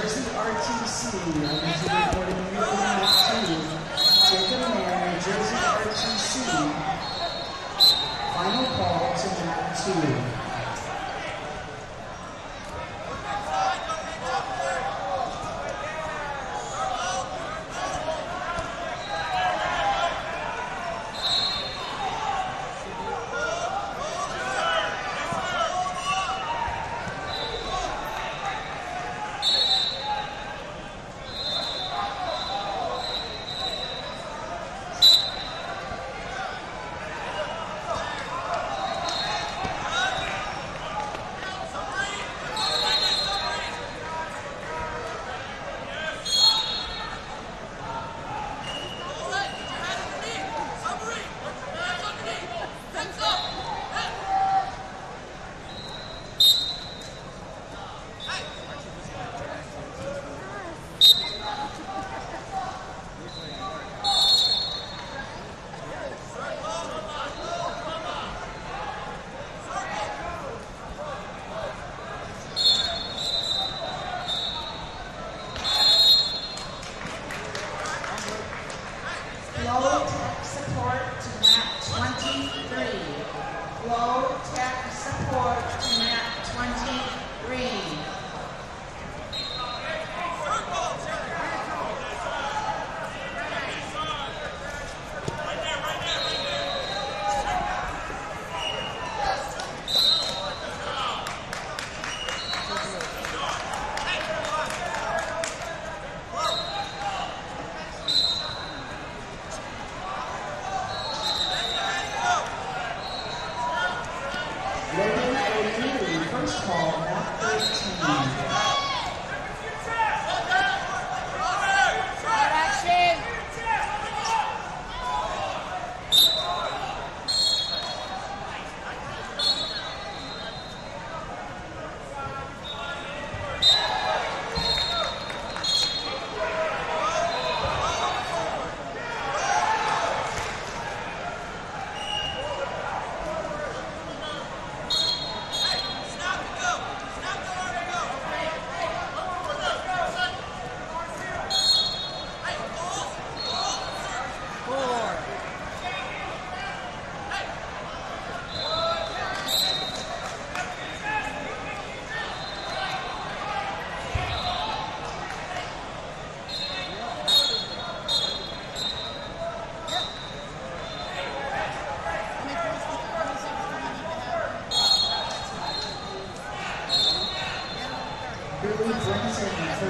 Jersey RTC, ladies and reporting New Orleans team, Jacob Mann, Jersey RTC, final call to round two. low tech support to map 23.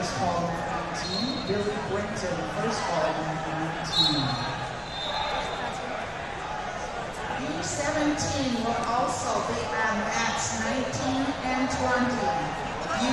First call number 18, Billy Brinton. First call number 19. Number 17 will also be on mats 19 and 20. You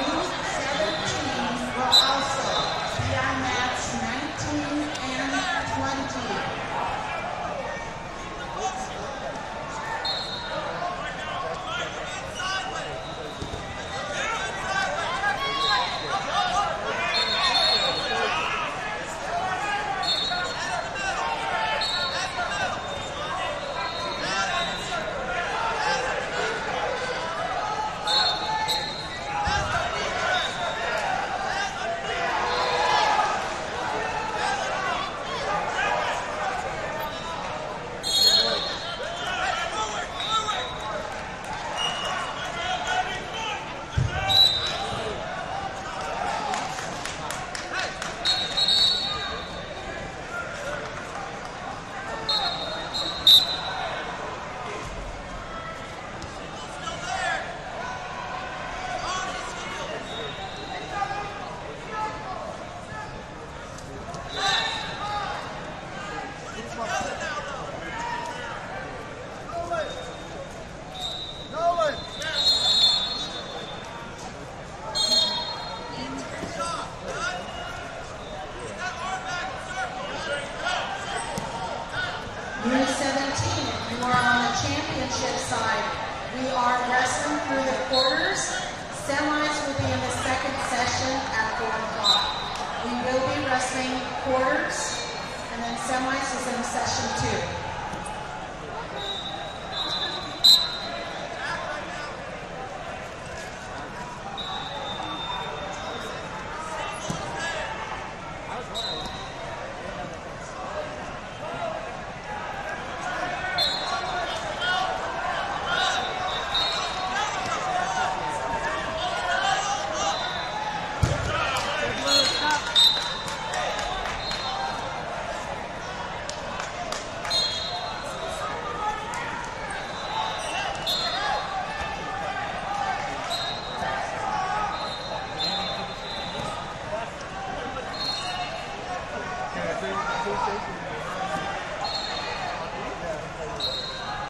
championship side. We are wrestling through the quarters. Semis will be in the second session at 4 o'clock. We will be wrestling quarters, and then semis is in session 2.